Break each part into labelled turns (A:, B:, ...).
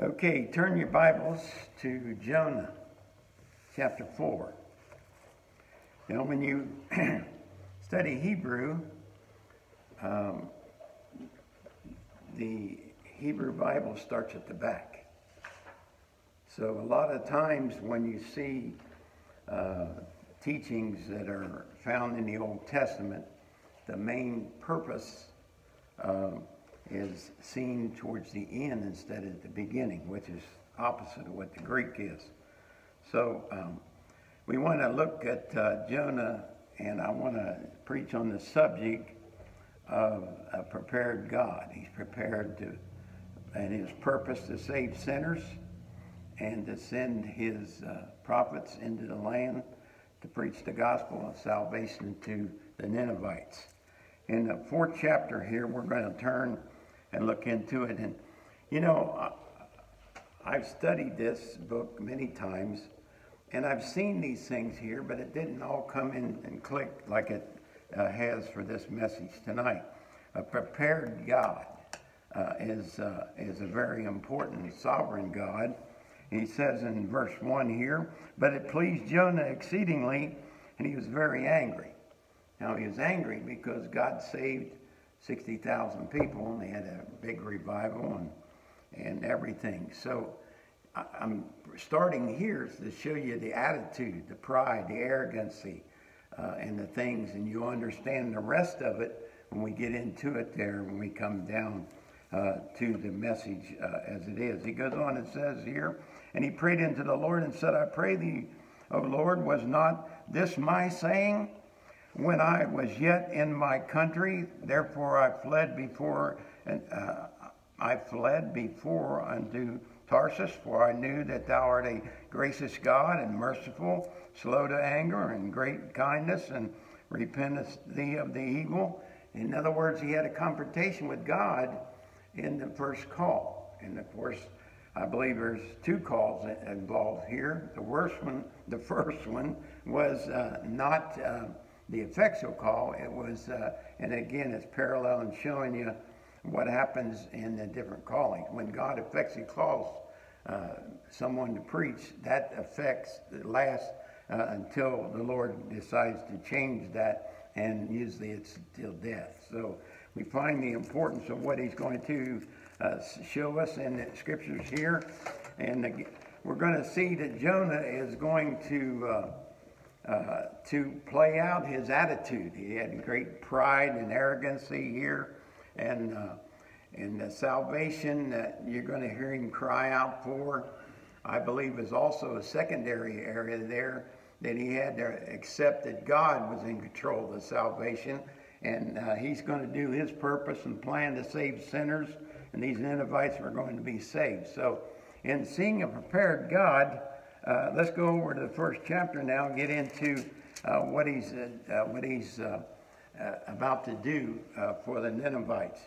A: Okay, turn your Bibles to Jonah chapter 4. Now, when you study Hebrew, um, the Hebrew Bible starts at the back. So, a lot of times when you see uh, teachings that are found in the Old Testament, the main purpose um, is seen towards the end instead of the beginning, which is opposite of what the Greek is. So um, we want to look at uh, Jonah, and I want to preach on the subject of a prepared God. He's prepared to, and his purpose to save sinners and to send his uh, prophets into the land to preach the gospel of salvation to the Ninevites. In the fourth chapter here, we're going to turn and look into it. And, you know, I've studied this book many times, and I've seen these things here, but it didn't all come in and click like it uh, has for this message tonight. A prepared God uh, is, uh, is a very important sovereign God. He says in verse 1 here, But it pleased Jonah exceedingly, and he was very angry. Now, he was angry because God saved 60,000 people, and they had a big revival and, and everything. So I, am starting here to show you the attitude, the pride, the arrogancy, uh, and the things, and you understand the rest of it when we get into it there, when we come down uh, to the message uh, as it is. He goes on and says here, and he prayed unto the Lord and said, I pray thee, O Lord, was not this my saying? When I was yet in my country. Therefore I fled before, and uh, I fled before unto Tarsus, for I knew that thou art a gracious God and merciful, slow to anger, and great kindness, and repentest thee of the evil. In other words, he had a confrontation with God in the first call. And of course, I believe there's two calls involved here. The worst one, the first one, was uh, not. Uh, the effectual call, it was, uh, and again, it's parallel in showing you what happens in the different callings. When God effectually calls uh, someone to preach, that affects, lasts uh, until the Lord decides to change that, and usually it's till death. So we find the importance of what he's going to uh, show us in the scriptures here. And we're going to see that Jonah is going to uh, to play out his attitude. He had great pride and arrogancy here, and uh, and the salvation that you're going to hear him cry out for, I believe, is also a secondary area there that he had to accept that God was in control of the salvation, and uh, he's going to do his purpose and plan to save sinners, and these Ninevites were going to be saved. So, in seeing a prepared God uh, let's go over to the first chapter now get into uh, what he's, uh, uh what he's uh, uh, about to do for the Ninevites.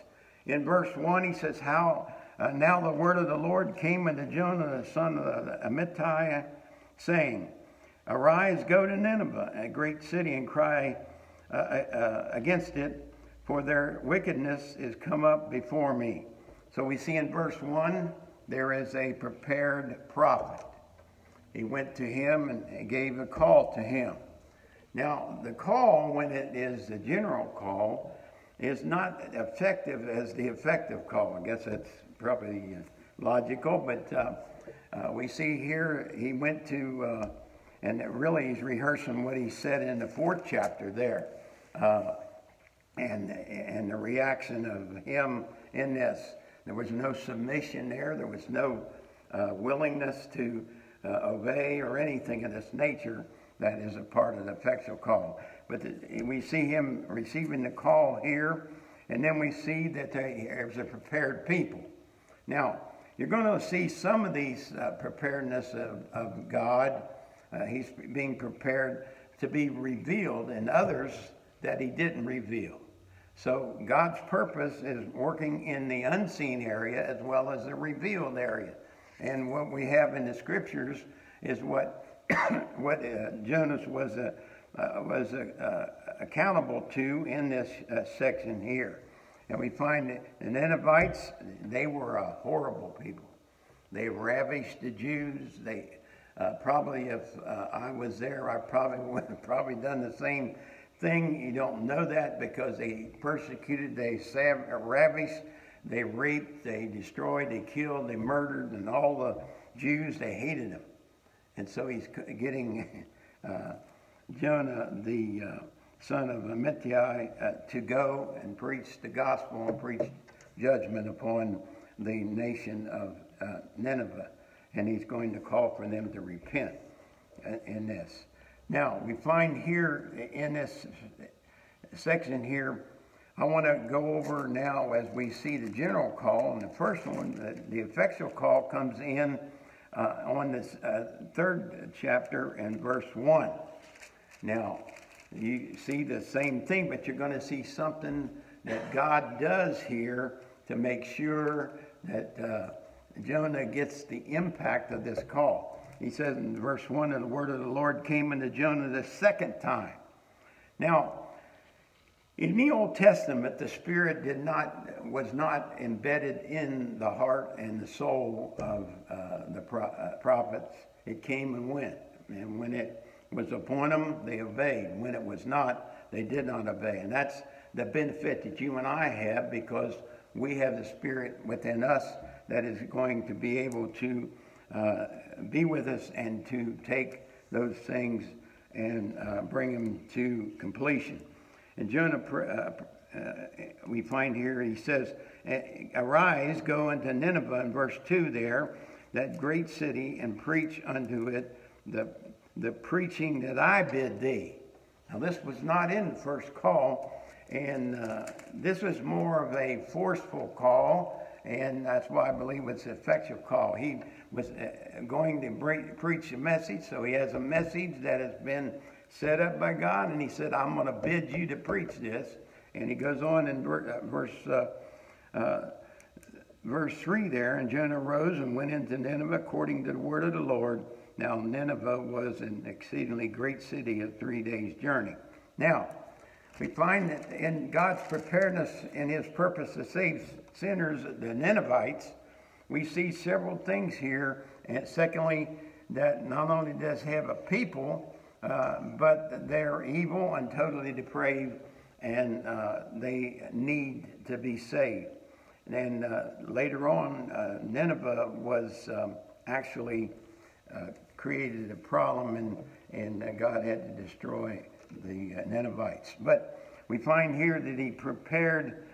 A: In verse 1, he says, How now the word of the Lord came unto Jonah, the son of Amittai, saying, Arise, go to Nineveh, a great city, and cry against it, for their wickedness is come up before me. So we see in verse 1, there is a prepared prophet he went to him and gave a call to him. Now, the call, when it is the general call, is not effective as the effective call. I guess that's probably logical, but uh, uh, we see here he went to, uh, and really he's rehearsing what he said in the fourth chapter there. Uh, and, and the reaction of him in this. There was no submission there, there was no uh, willingness to uh, obey or anything of this nature that is a part of the effectual call. But the, we see him receiving the call here, and then we see that there's a prepared people. Now, you're going to see some of these uh, preparedness of, of God. Uh, he's being prepared to be revealed, and others that he didn't reveal. So God's purpose is working in the unseen area as well as the revealed area. And what we have in the scriptures is what what uh, Jonas was uh, uh, was uh, accountable to in this uh, section here. And we find that the Ninevites, they were a horrible people. They ravished the Jews. They uh, probably, if uh, I was there, I probably would have probably done the same thing. You don't know that because they persecuted, they ravished, they raped, they destroyed, they killed, they murdered, and all the Jews, they hated them. And so he's getting uh, Jonah, the uh, son of Amittai, uh, to go and preach the gospel and preach judgment upon the nation of uh, Nineveh. And he's going to call for them to repent in this. Now, we find here in this section here, I want to go over now as we see the general call. And the first one, the, the effectual call, comes in uh, on this uh, third chapter and verse 1. Now, you see the same thing, but you're going to see something that God does here to make sure that uh, Jonah gets the impact of this call. He says in verse 1 and the word of the Lord came unto Jonah the second time. Now, in the Old Testament, the Spirit did not was not embedded in the heart and the soul of uh, the pro- uh, prophets. It came and went, and when it was upon them, they obeyed. When it was not, they did not obey. And that's the benefit that you and I have because we have the Spirit within us that is going to be able to uh, be with us and to take those things and uh, bring them to completion. And Jonah, uh, uh, we find here, he says, Arise, go unto Nineveh, in verse 2 there, that great city, and preach unto it the, the preaching that I bid thee. Now, this was not in the first call, and uh, this was more of a forceful call, and that's why I believe it's an effective call. He was uh, going to bring, preach a message, so he has a message that has been set up by God, and he said, I'm going to bid you to preach this. And he goes on in uh, verse, uh, uh, verse 3 there, and Jonah rose and went into Nineveh according to the word of the Lord. Now, Nineveh was an exceedingly great city, a three days' journey. Now, we find that in God's preparedness and his purpose to save sinners, the Ninevites, we see several things here. And secondly, that not only does have a people, uh, but they're evil and totally depraved, and uh, they need to be saved. And uh, later on, uh, Nineveh was um, actually uh, created a problem, and, and God had to destroy the Ninevites. But we find here that he prepared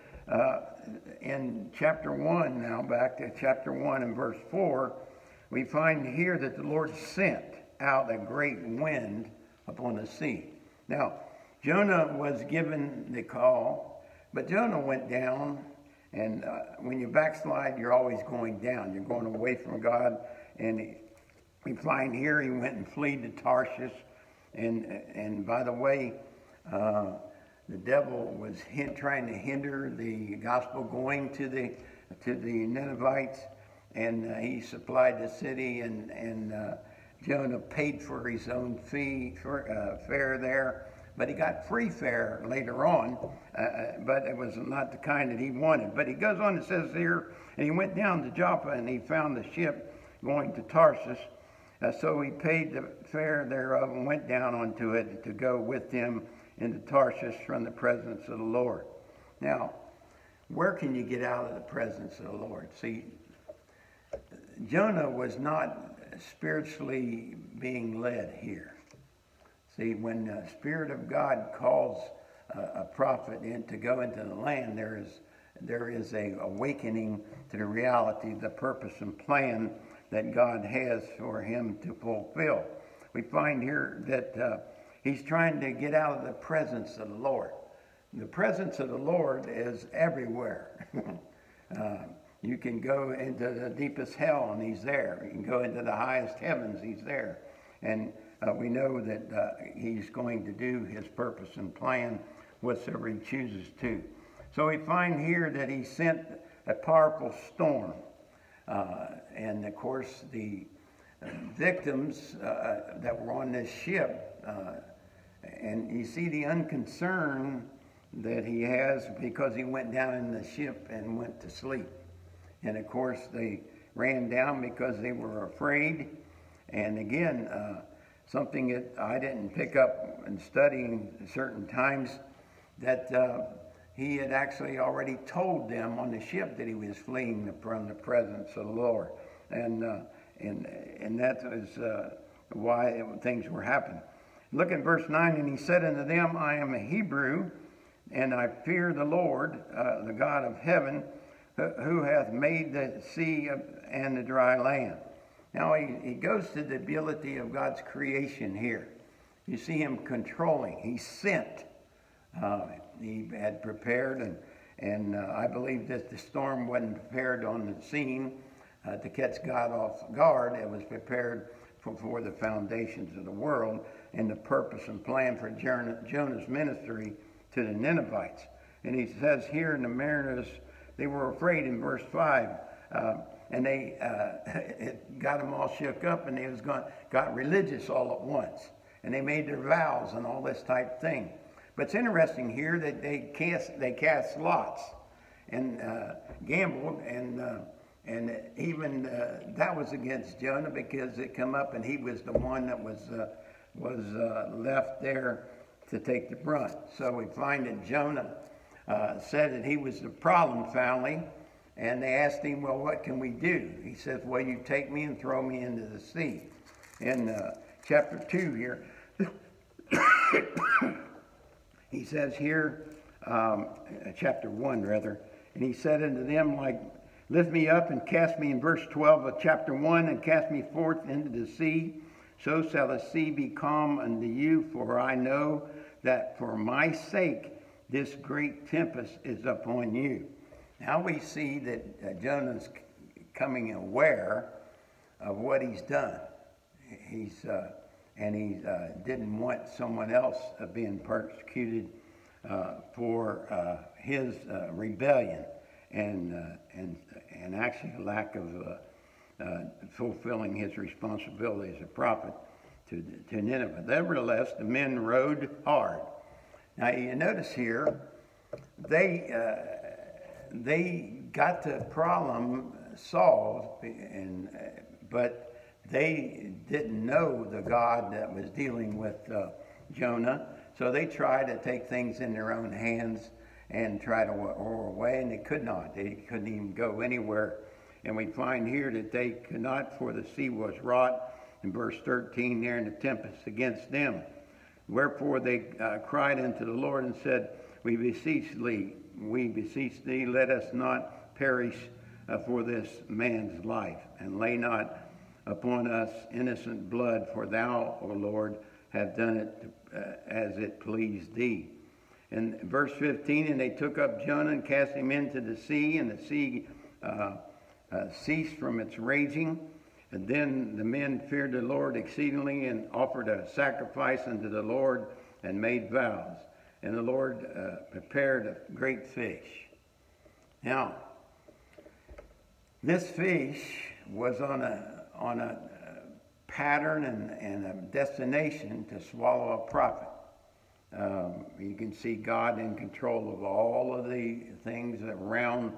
A: in chapter 1, now back to chapter 1 and verse 4, we find here that the Lord sent out a great wind upon the sea. Now, Jonah was given the call, but Jonah went down, and uh, when you backslide, you're always going down. You're going away from God, and we find here he went and fled to Tarshish, and and by the way, uh, the devil was hint, trying to hinder the gospel going to the to the Ninevites, and uh, he supplied the city and and uh, Jonah paid for his own fee for, uh, fare there, but he got free fare later on, uh, uh, but it was not the kind that he wanted. But he goes on and says here, and he went down to Joppa and he found the ship going to Tarsus. Uh, so he paid the fare thereof and went down onto it to go with them into Tarsus from the presence of the Lord. Now, where can you get out of the presence of the Lord? See, Jonah was not spiritually being led here. See, when the Spirit of God calls a, prophet in to go into the land, there is there is a awakening to the reality, the purpose and plan that God has for him to fulfill. We find here that uh, he's trying to get out of the presence of the Lord. The presence of the Lord is everywhere. uh, you can go into the deepest hell and he's there. You can go into the highest heavens, he's there. And uh, we know that uh, he's going to do his purpose and plan whatsoever he chooses to. So we find here that he sent a powerful storm. Uh, and of course, the victims uh, that were on this ship, uh, and you see the unconcern that he has because he went down in the ship and went to sleep. And of course, they ran down because they were afraid. And again, uh, something that I didn't pick up in studying certain times that uh, he had actually already told them on the ship that he was fleeing from the presence of the Lord. And, uh, and, and that was uh, why things were happening. Look at verse 9, and he said unto them, I am a Hebrew, and I fear the Lord, uh, the God of heaven, who hath made the sea and the dry land. Now he, he goes to the ability of God's creation here. You see him controlling. He sent. Uh, he had prepared, and, and uh, I believe that the storm wasn't prepared on the scene uh, to catch God off guard. It was prepared before the foundations of the world and the purpose and plan for Jonah's ministry to the Ninevites. And he says here in the mariners, they were afraid in verse 5. Uh, and they uh, it got them all shook up and they was gone, got religious all at once. And they made their vows and all this type thing. But it's interesting here that they cast, they cast lots and uh, gambled and uh, and even uh, that was against Jonah because it come up and he was the one that was uh, was uh, left there to take the brunt. So we find that Jonah uh, said that he was the problem family, and they asked him, "Well, what can we do?" He says, "Well, you take me and throw me into the sea." In uh, chapter two here, he says here, um, chapter one rather, and he said unto them like Lift me up and cast me in verse 12 of chapter 1 and cast me forth into the sea. So shall the sea be calm unto you, for I know that for my sake this great tempest is upon you. Now we see that uh, Jonah's coming aware of what he's done. He's uh, and he uh, didn't want someone else uh, being persecuted uh, for uh, his rebellion and and and actually a lack of fulfilling his responsibility as a prophet to, to Nineveh. Nevertheless, the men rowed hard. Now you notice here, they uh, they got the problem solved, and but they didn't know the God that was dealing with uh, Jonah, so they tried to take things in their own hands and try to row away, and they could not. They couldn't even go anywhere. And we find here that they could not, for the sea was wrought, in verse 13 there, in the tempest against them. Wherefore they uh, cried unto the Lord and said, We beseech thee, we beseech thee, let us not perish uh, for this man's life, and lay not upon us innocent blood, for thou, O Lord, have done it uh, as it pleased thee. In verse 15, and they took up Jonah and cast him into the sea, and the sea uh, uh, ceased from its raging. And then the men feared the Lord exceedingly and offered a sacrifice unto the Lord and made vows. And the Lord uh, prepared a great fish. Now, this fish was on a, on a pattern and, and a destination to swallow a prophet. Um, you can see God in control of all of the things around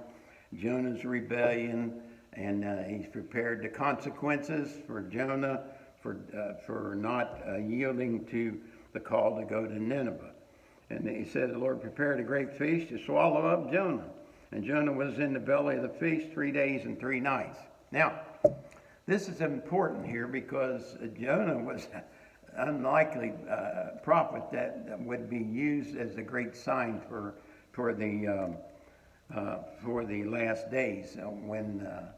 A: Jonah's rebellion, and uh, he's prepared the consequences for Jonah for, uh, for not uh, yielding to the call to go to Nineveh. And he said, The Lord prepared a great fish to swallow up Jonah. And Jonah was in the belly of the fish three days and three nights. Now, this is important here because Jonah was an unlikely uh, prophet that would be used as a great sign for for the um, uh, for the last days when uh,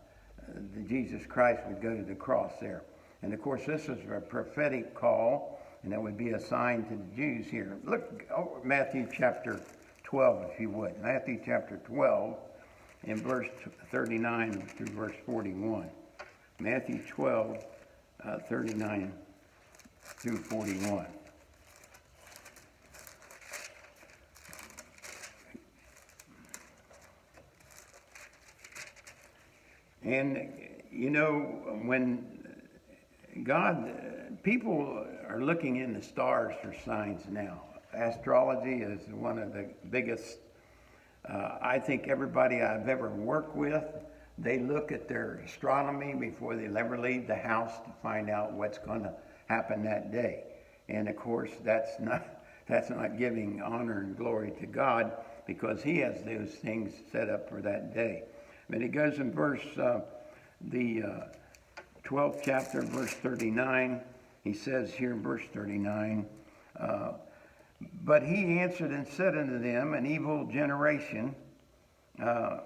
A: Jesus Christ would go to the cross there. And of course, this is a prophetic call, and that would be a sign to the Jews here. Look, oh, Matthew chapter 12, if you would. Matthew chapter 12, in verse 39 through verse 41. Matthew 12, uh, 39 through 41. And, you know, when God, people are looking in the stars for signs now. Astrology is one of the biggest, uh, I think everybody I've ever worked with they look at their astronomy before they ever leave the house to find out what's going to happen that day. And of course, that's not that's not giving honor and glory to God because He has those things set up for that day. But it goes in verse uh, the uh, 12th chapter, verse 39. He says here in verse 39. Uh, but he answered and said unto them, An evil generation, uh,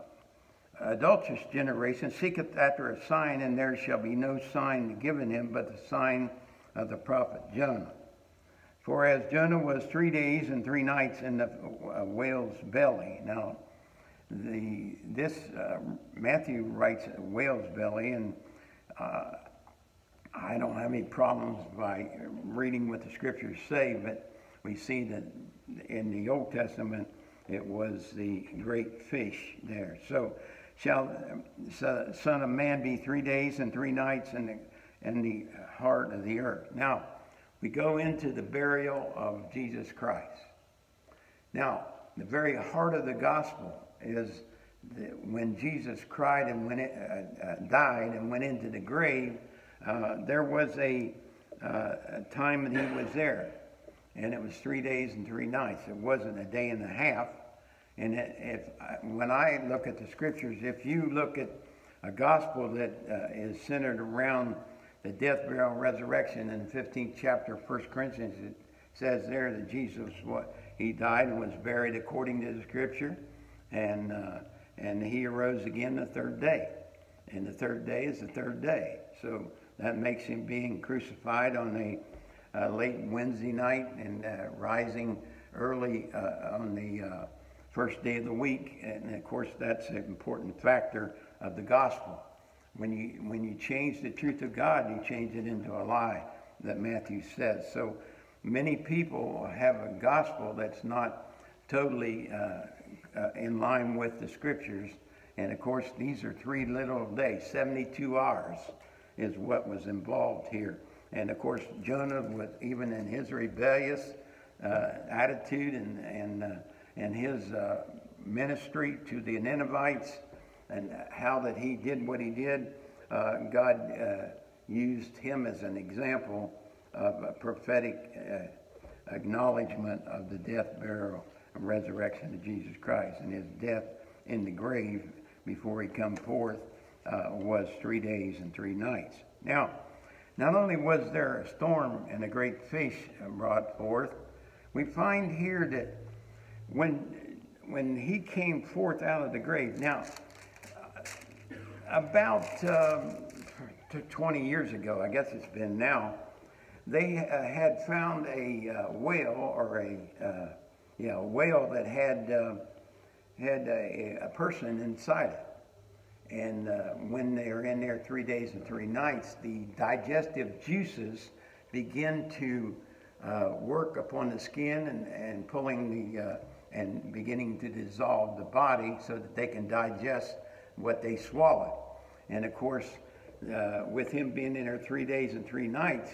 A: adulterous generation, seeketh after a sign, and there shall be no sign given him but the sign of the prophet Jonah. For as Jonah was three days and three nights in the uh, whale's belly. Now, the this uh, Matthew writes whale's belly, and uh, I don't have any problems by reading what the scriptures say, but we see that in the Old Testament it was the great fish there. So, shall the Son of Man be three days and three nights in the, in the heart of the earth? Now, we go into the burial of Jesus Christ. Now, the very heart of the gospel is when Jesus cried and went, uh, uh, died and went into the grave, uh, there was a, uh, a time that he was there and it was three days and three nights. It wasn't a day and a half. And if when I look at the scriptures, if you look at a gospel that uh, is centered around the death, burial, resurrection in the 15th chapter of 1 Corinthians, it says there that Jesus what he died and was buried according to the scripture, and uh, and he arose again the third day, and the third day is the third day. So that makes him being crucified on a late Wednesday night and uh, rising early uh, on the uh, first day of the week. And of course, that's an important factor of the gospel. When you, when you change the truth of God, you change it into a lie that Matthew says. So many people have a gospel that's not totally uh, uh, in line with the scriptures. And of course, these are three little days, 72 hours is what was involved here. And of course, Jonah, was even in his rebellious uh, attitude and, and, uh, and his uh, ministry to the Ninevites and how that he did what he did, uh, God uh, used him as an example of a prophetic uh, acknowledgement of the death, burial, resurrection of Jesus Christ. And his death in the grave before he come forth was three days and three nights. Now, not only was there a storm and a great fish brought forth, we find here that when, when he came forth out of the grave, now, about um, 20 years ago, I guess it's been now, they uh, had found a uh, whale or a uh, yeah, whale that had uh, had a, a person inside it. And uh, when they're in there three days and three nights, the digestive juices begin to uh, work upon the skin and, and pulling the uh, and beginning to dissolve the body so that they can digest what they swallowed. And of course, uh, with him being in there three days and three nights,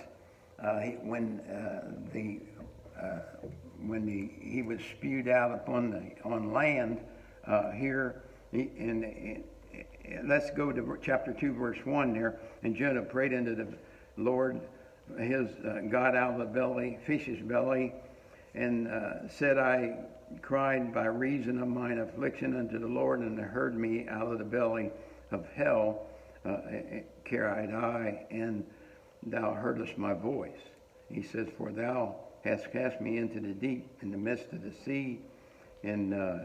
A: uh, he, when uh, when the, he was spewed out upon the on land here in let's go to chapter 2, verse 1 there. And Jonah prayed unto the Lord, his uh, God out of the belly, fish's belly, and uh, said, I cried by reason of mine affliction unto the Lord, and heard me out of the belly of hell, uh, cried I, and thou heardest my voice. He says, For thou hast cast me into the deep, in the midst of the sea, and uh,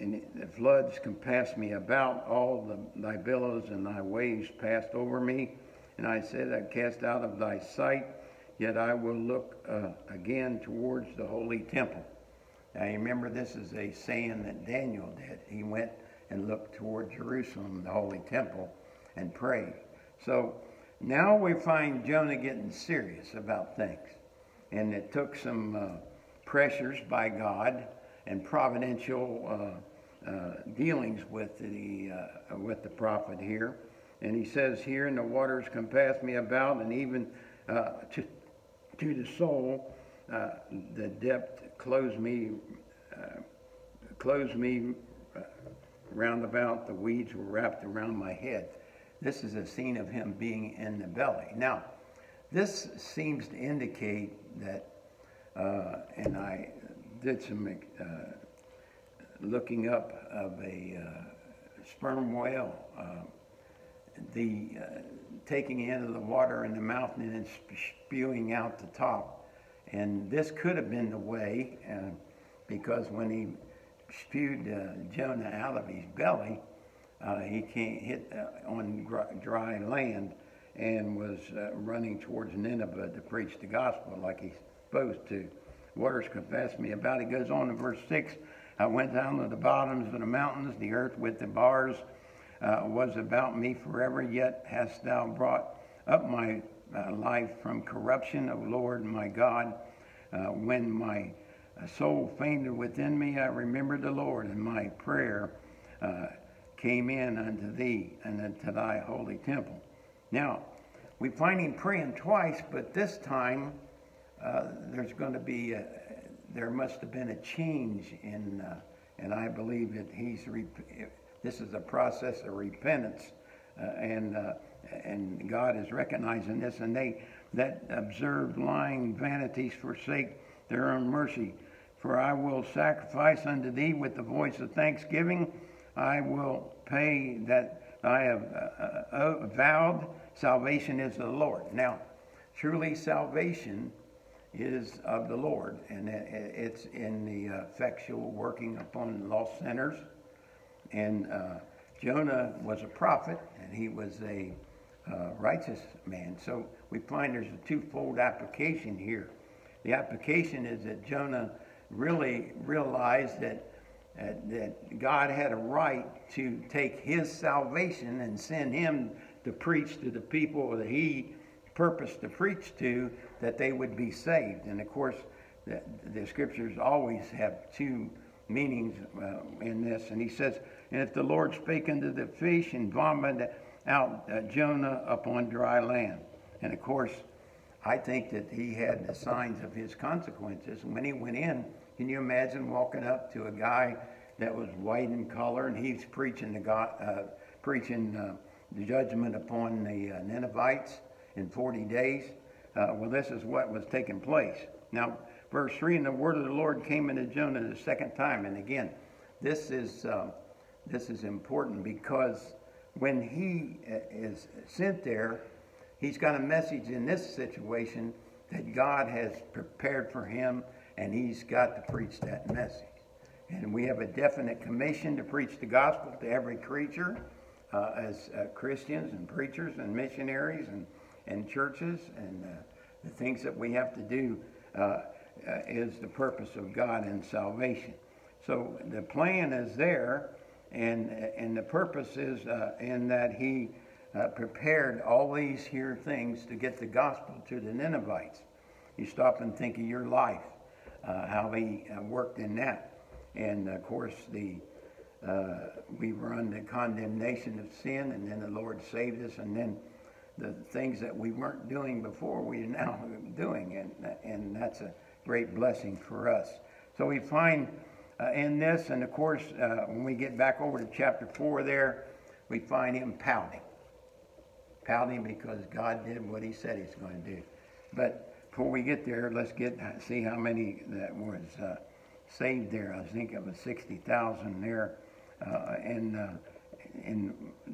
A: and the floods compassed me about, all the, thy billows and thy waves passed over me. And I said, I cast out of thy sight, yet I will look uh, again towards the holy temple. Now you remember this is a saying that Daniel did. He went and looked toward Jerusalem, the holy temple, and prayed. So now we find Jonah getting serious about things. And it took some uh, pressures by God and providential uh, uh, dealings with the, uh, with the prophet here. And he says here, and the waters compass me about, and even to, to the soul, the depth closed me, close me round about, the weeds were wrapped around my head. This is a scene of him being in the belly. Now, this seems to indicate that, uh, and I did some uh, looking up of a uh, sperm whale, uh, the uh, taking in of the water in the mouth and then spewing out the top. And this could have been the way, uh, because when he spewed Jonah out of his belly, he can't hit on dry land and was uh, running towards Nineveh to preach the gospel like he's supposed to. Waters confessed me about it. Goes on in verse 6 I went down to the bottoms of the mountains, the earth with the bars uh, was about me forever, yet hast thou brought up my uh, life from corruption, O Lord my God. Uh, when my uh, soul fainted within me, I remembered the Lord, and my prayer uh, came in unto thee and unto thy holy temple. Now, we find him praying twice, but this time uh, there's going to be, a, there must have been a change in, uh, and I believe that he's, this is a process of repentance, uh, and, uh, and God is recognizing this, and they that observe lying vanities forsake their own mercy. For I will sacrifice unto thee with the voice of thanksgiving. I will pay that I have uh, uh, vowed salvation is the Lord. Now, truly salvation is of the Lord, and it's in the effectual working upon lost sinners. And uh, Jonah was a prophet, and he was a uh, righteous man. So we find there's a twofold application here. The application is that Jonah really realized that uh, that God had a right to take his salvation and send him to preach to the people that he purposed to preach to, that they would be saved. And of course, the, the scriptures always have two meanings uh, in this. And he says, And if the Lord spake unto the fish and vomited out uh, Jonah upon dry land. And of course, I think that he had the signs of his consequences. When he went in, can you imagine walking up to a guy that was white in color and he's preaching the God, uh, preaching uh, judgment upon the uh, Ninevites in 40 days? Uh, well, this is what was taking place. Now, verse 3 And the word of the Lord came into Jonah the second time. And again, this is, uh, this is important because when he uh, is sent there, he's got a message in this situation that God has prepared for him and he's got to preach that message. And we have a definite commission to preach the gospel to every creature uh, as uh, Christians and preachers and missionaries and, and churches. And uh, the things that we have to do uh, uh, is the purpose of God and salvation. So the plan is there, and, and the purpose is in that He prepared all these here things to get the gospel to the Ninevites. You stop and think of your life how he worked in that. And of course, the uh, we were under condemnation of sin, and then the Lord saved us, and then the things that we weren't doing before, we are now doing, and and that's a great blessing for us. So we find uh, in this, and of course, uh, when we get back over to chapter four, there we find him pouting, pouting because God did what He said He's going to do. But before we get there, let's get see how many that was uh, saved there. I think it was 60,000 there, uh, and uh,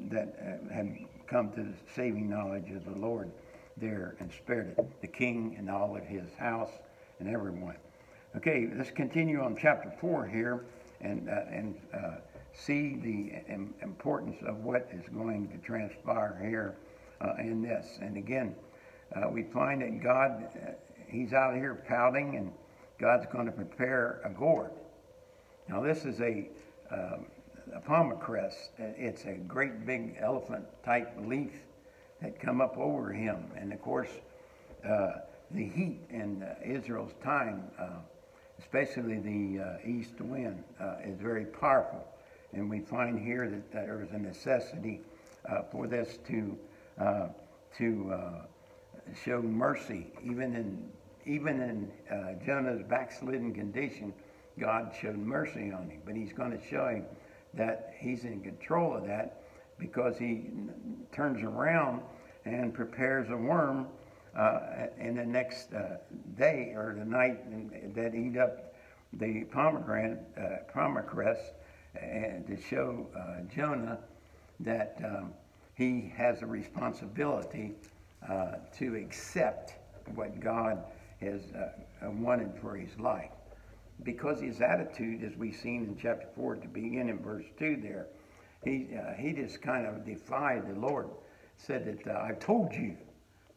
A: that uh, had come to the saving knowledge of the Lord there and spared it. The king and all of his house and everyone. Okay, let's continue on chapter four here and uh, and uh, see the importance of what is going to transpire here in this. And again uh, we find that God, uh, he's out here pouting and God's going to prepare a gourd. Now this is a, um, a pomegranate. It's a great big elephant type leaf that come up over him. And of course, uh, the heat in uh, Israel's time, uh, especially the uh, east wind, is very powerful. And we find here that, that there is a necessity for this to, to show mercy, even in even in uh, Jonah's backslidden condition. God showed mercy on him, but He's going to show him that he's in control of that because he turns around and prepares a worm uh, in the next uh, day or the night that eat up the pomegranate, uh, pomegranate and to show uh, Jonah that um, he has a responsibility uh, to accept what God has uh, wanted for his life. Because his attitude, as we've seen in chapter 4 to begin in verse 2 there, he, uh, he just kind of defied the Lord, said that uh, I told you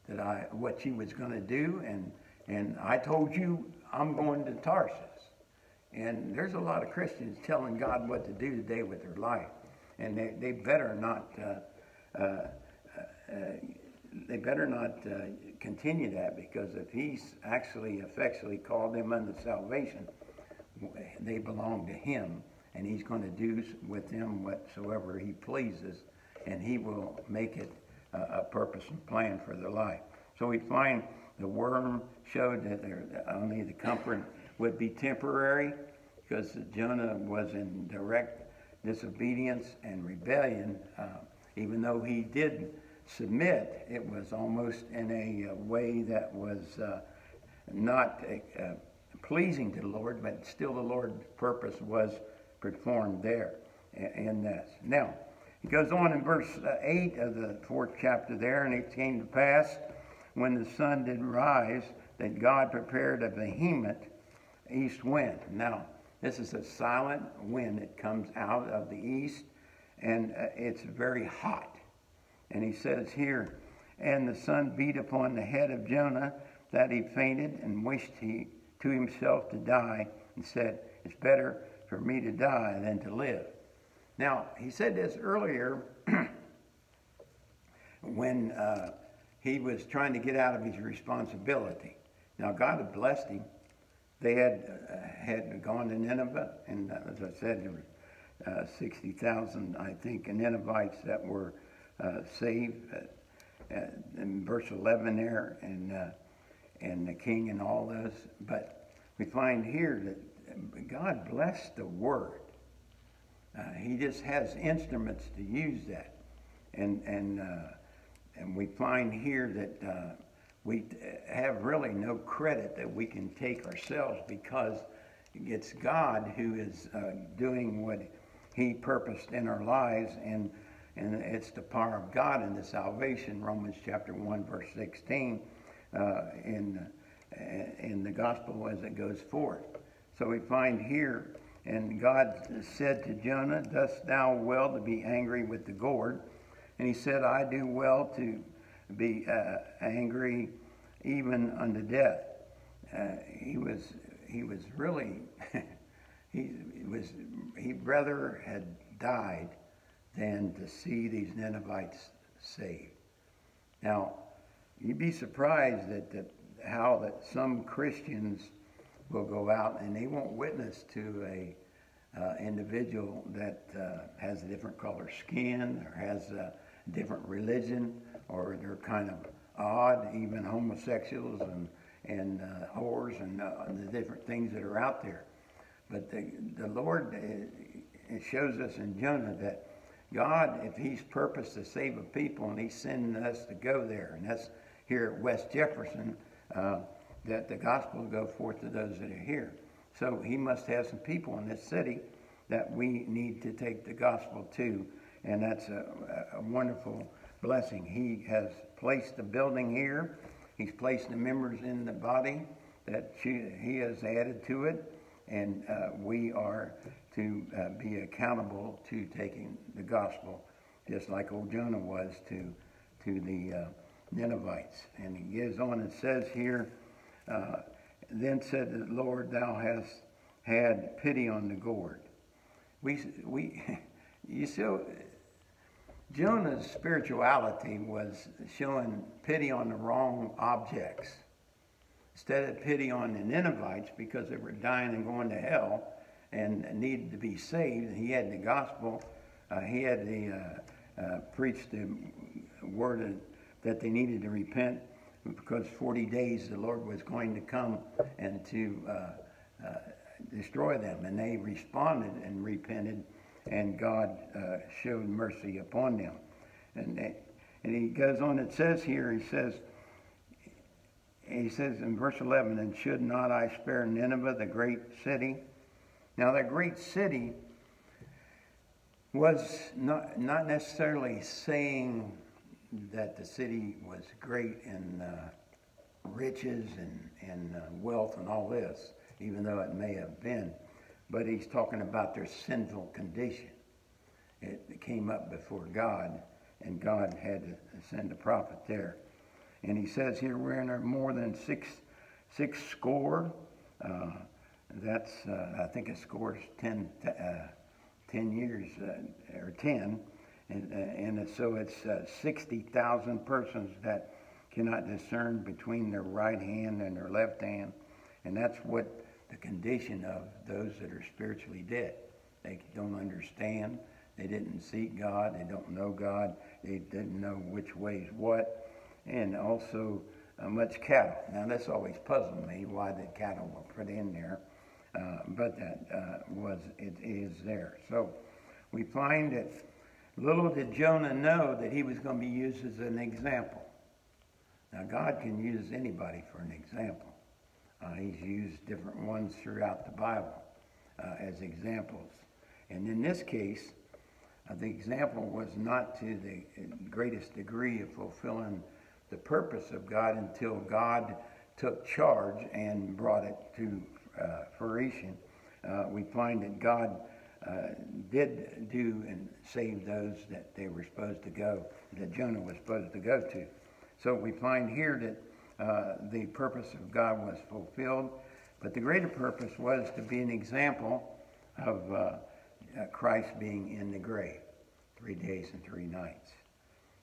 A: that I what you was going to do, and, and I told you I'm going to Tarsus. And there's a lot of Christians telling God what to do today with their life. And they, they better not, uh, uh, uh, they better not uh, continue that because if he's actually effectually called them unto salvation, they belong to him and he's going to do with them whatsoever he pleases and he will make it a purpose and plan for their life. So we find the worm showed that only the comfort would be temporary because Jonah was in direct disobedience and rebellion. Uh, even though he did submit, it was almost in a, uh, way that was uh, not uh, pleasing to the Lord, but still the Lord's purpose was performed there in this. Now, he goes on in verse uh, 8 of the fourth chapter there, and it came to pass when the sun did rise that God prepared a vehement east wind. Now, this is a silent wind that comes out of the east, and uh, it's very hot. And he says here, and the sun beat upon the head of Jonah that he fainted and wished he to himself to die and said, It's better for me to die than to live. Now, he said this earlier when uh, he was trying to get out of his responsibility. Now, God had blessed him they had uh, had gone to Nineveh, and uh, as I said, there were uh, 60,000, I think, Ninevites that were uh, saved. Uh, in verse 11 there, and and the king and all those. But we find here that God blessed the word. he just has instruments to use that, and and and we find here that we have really no credit that we can take ourselves because it's God who is uh, doing what He purposed in our lives, and and it's the power of God in the salvation. Romans chapter one verse sixteen uh, in uh, in the gospel as it goes forth. So we find here, and God said to Jonah, "Dost thou well to be angry with the gourd?" And he said, "I do well to." be uh, angry even unto death. Uh, he was he was really he was he rather had died than to see these Ninevites saved. Now, you'd be surprised at that how that some Christians will go out and they won't witness to a uh, individual that uh, has a different color skin or has a different religion or they're kind of odd, even homosexuals and and uh, whores and, uh, the different things that are out there. But the, the Lord uh, it shows us in Jonah that God, if He's purposed to save a people and He's sending us to go there, and that's here at West Jefferson, uh, that the gospel will go forth to those that are here. So He must have some people in this city that we need to take the gospel to, and that's a, a wonderful blessing. He has placed the building here. He's placed the members in the body that she, he has added to it, and uh, we are to uh, be accountable to taking the gospel, just like old Jonah was to to the uh, Ninevites. And he goes on and says here, uh, then said the Lord, Thou hast had pity on the gourd. We we you see, Jonah's spirituality was showing pity on the wrong objects. Instead of pity on the Ninevites because they were dying and going to hell and needed to be saved, he had the gospel, uh, he had the uh, uh, preached the word that they needed to repent because 40 days the Lord was going to come and to uh, uh, destroy them. And they responded and repented and God uh, showed mercy upon them. And, and he goes on, it says here, he says, he says in verse 11, And should not I spare Nineveh, the great city? Now, that great city was not, not necessarily saying that the city was great in uh, riches and, and uh, wealth and all this, even though it may have been, but he's talking about their sinful condition. It came up before God, and God had to send a prophet there. And he says here we're in more than six, six score. Uh, that's, uh, I think it scores 10, uh, 10 years, uh, or 10. And, uh, and so it's uh, 60,000 persons that cannot discern between their right hand and their left hand. And that's what the condition of those that are spiritually dead. They don't understand. They didn't seek God. They don't know God. They didn't know which way is what and also uh, much cattle. Now, that's always puzzled me why the cattle were put in there, uh, but that uh, was, it is there. So we find that little did Jonah know that he was going to be used as an example. Now, God can use anybody for an example. Uh, he's used different ones throughout the Bible uh, as examples. And in this case, uh, the example was not to the greatest degree of fulfilling the purpose of God until God took charge and brought it to uh, fruition. Uh, we find that God uh, did do and save those that they were supposed to go, that Jonah was supposed to go to. So we find here that uh, the purpose of God was fulfilled, but the greater purpose was to be an example of uh, uh, Christ being in the grave three days and three nights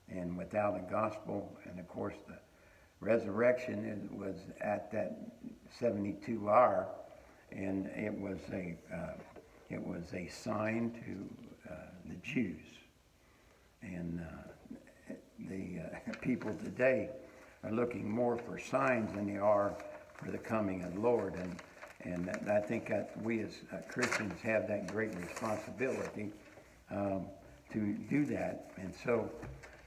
A: and without a gospel, and of course the resurrection was at that 72 hour, and it was a uh, it was a sign to uh, the Jews, and uh, the uh, people today are looking more for signs than they are for the coming of the Lord, and and I think that we as uh, Christians have that great responsibility um, to do that, and so.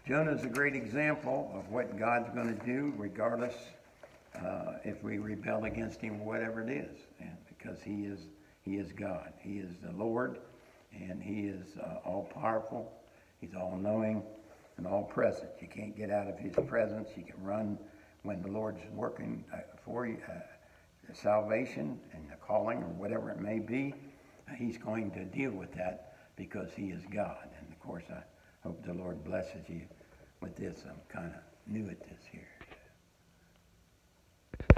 A: Jonah is a great example of what God's going to do, regardless uh, if we rebel against Him, whatever it is, and because He is He is God, He is the Lord, and He is uh, all powerful. He's all knowing and all present. You can't get out of His presence. You can run when the Lord's working uh, for you, uh, salvation and the calling, or whatever it may be. He's going to deal with that because He is God. And of course, I hope the Lord blesses you with this. I'm kind of new at this here.